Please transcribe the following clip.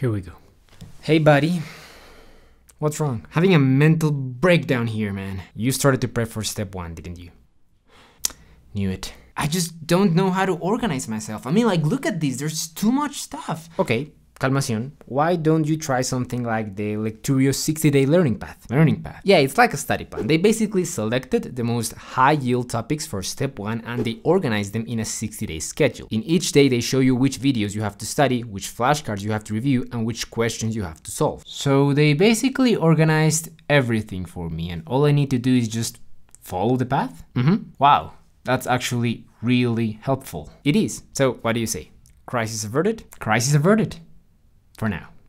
Here we go. Hey, buddy. What's wrong? Having a mental breakdown here, man. You started to prep for step one, didn't you? Knew it. I just don't know how to organize myself. I mean, like, look at this. There's too much stuff. Okay, calmación. Why don't you try something like the Lecturio 60-day learning path? Learning path. Yeah, it's like a study plan. They basically selected the most high-yield topics for step one and they organized them in a 60-day schedule. In each day, they show you which videos you have to study, which flashcards you have to review, and which questions you have to solve. So they basically organized everything for me, and all I need to do is just follow the path? Mm-hmm. Wow, that's actually really helpful. It is. So what do you say? Crisis averted? Crisis averted. For now.